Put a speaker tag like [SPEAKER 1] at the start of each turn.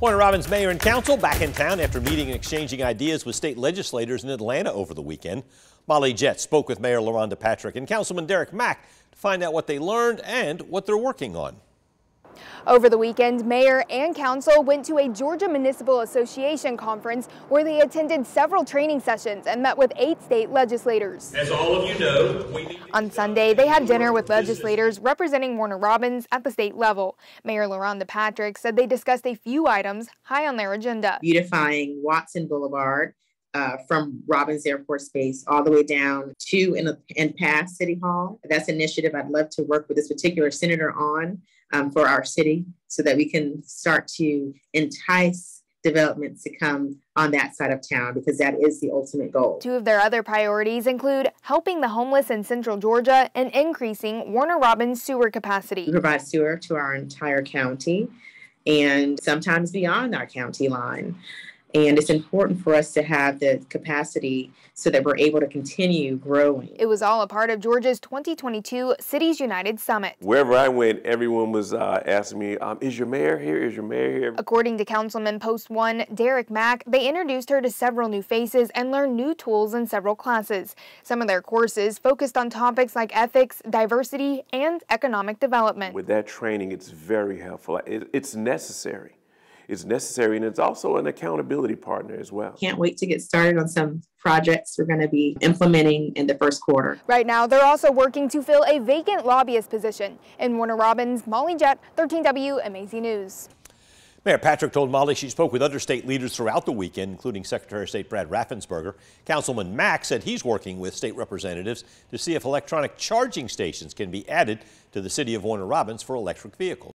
[SPEAKER 1] Warner Robins Mayor and Council back in town after meeting and exchanging ideas with state legislators in Atlanta over the weekend. Molly Jett spoke with Mayor LaRhonda Patrick and Councilman Derek Mack to find out what they learned and what they're working on.
[SPEAKER 2] Over the weekend, mayor and council went to a Georgia Municipal Association conference where they attended several training sessions and met with eight state legislators.
[SPEAKER 3] As all of you know, we
[SPEAKER 2] On Sunday, they had dinner with legislators representing Warner Robins at the state level. Mayor LaRhonda Patrick said they discussed a few items high on their agenda.
[SPEAKER 4] beautifying Watson Boulevard uh, from Robins Air Force Base all the way down to and, and past City Hall. That's an initiative I'd love to work with this particular senator on um, for our city so that we can start to entice developments to come on that side of town because that is the ultimate goal.
[SPEAKER 2] Two of their other priorities include helping the homeless in central Georgia and increasing Warner Robins sewer capacity.
[SPEAKER 4] We provide sewer to our entire county and sometimes beyond our county line. And it's important for us to have the capacity so that we're able to continue growing.
[SPEAKER 2] It was all a part of Georgia's 2022 Cities United Summit.
[SPEAKER 5] Wherever I went, everyone was uh, asking me, um, "Is your mayor here? Is your mayor here?"
[SPEAKER 2] According to Councilman Post 1 Derek Mack, they introduced her to several new faces and learned new tools in several classes. Some of their courses focused on topics like ethics, diversity, and economic development.
[SPEAKER 5] With that training, it's very helpful. It, it's necessary. It's necessary, and it's also an accountability partner as well.
[SPEAKER 4] Can't wait to get started on some projects we're going to be implementing in the first quarter.
[SPEAKER 2] Right now, they're also working to fill a vacant lobbyist position. In Warner Robins, Molly Jett, 13W MAZ News.
[SPEAKER 1] Mayor Patrick told Molly she spoke with other state leaders throughout the weekend, including Secretary of State Brad Raffensperger. Councilman Mack said he's working with state representatives to see if electronic charging stations can be added to the city of Warner Robins for electric vehicles.